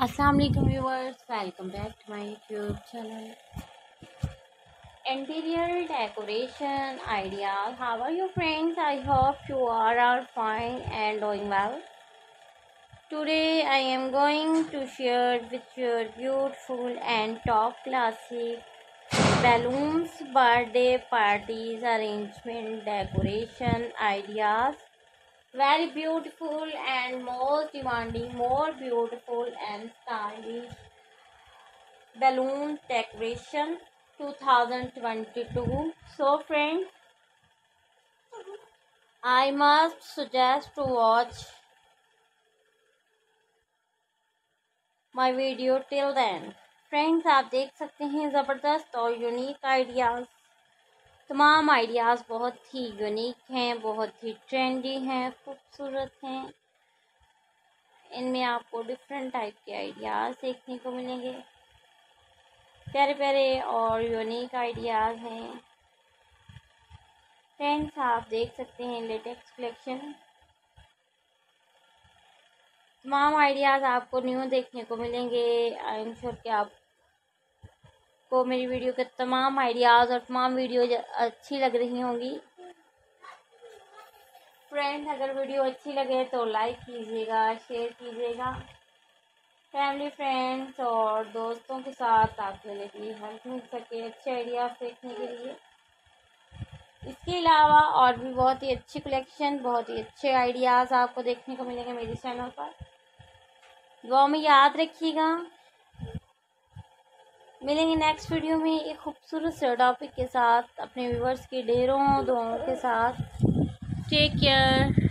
Assalamualaikum viewers, welcome back to my YouTube channel. Interior decoration ideas. How are you friends? I hope you are fine and doing well. Today I am going to share with you beautiful and top classic balloons, birthday parties, arrangement, decoration ideas very beautiful and most demanding more beautiful and stylish balloon decoration 2022 so friends i must suggest to watch my video till then friends आप देख सकते हैं ज़बरदस्त और unique ideas तमाम ideas बहुत ही unique हैं, बहुत ही ट्रेंडी हैं, खूबसूरत हैं। इनमें आपको डिफरेंट टाइप के आइडियाज़ देखने को मिलेंगे। प्यारे प्यारे और यूनिक आइडियाज़ हैं। फ्रेंड्स आप देख सकते हैं लेटेक्स कलेक्शन तमाम आइडियाज़ आपको न्यू देखने को मिलेंगे। आई एम श्योर कि आप को मेरी वीडियो के तमाम आइडियाज़ और तमाम वीडियो अच्छी लग रही होंगी। फ्रेंड अगर वीडियो अच्छी लगे तो लाइक कीजिएगा शेयर कीजिएगा। फैमिली फ्रेंड्स और दोस्तों के साथ आपके लिए हेल्प मिल सके अच्छे आइडियाज़ देखने के लिए। इसके अलावा और भी बहुत ही अच्छी कलेक्शन बहुत ही अच्छे आइडियाज़ आपको देखने को मिलेंगे मेरे चैनल पर। दुआ में याद रखिएगा। मिलेंगे नेक्स्ट वीडियो में एक खूबसूरत से टॉपिक के साथ, अपने व्यूवर्स के ढेरों दुआओं के साथ। Take care